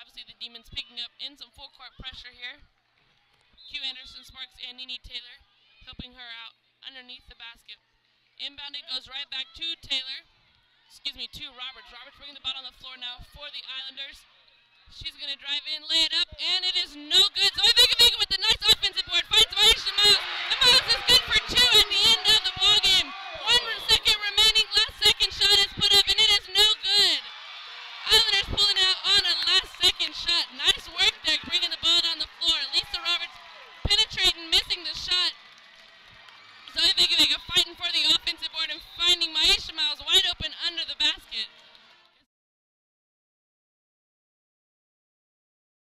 Obviously, the Demons picking up in some full court pressure here. Q Anderson Sparks and Nene Taylor helping her out underneath the basket. Inbound it goes right back to Taylor. Excuse me, to Roberts. Roberts bringing the ball on the floor now for the Islanders. Don't think of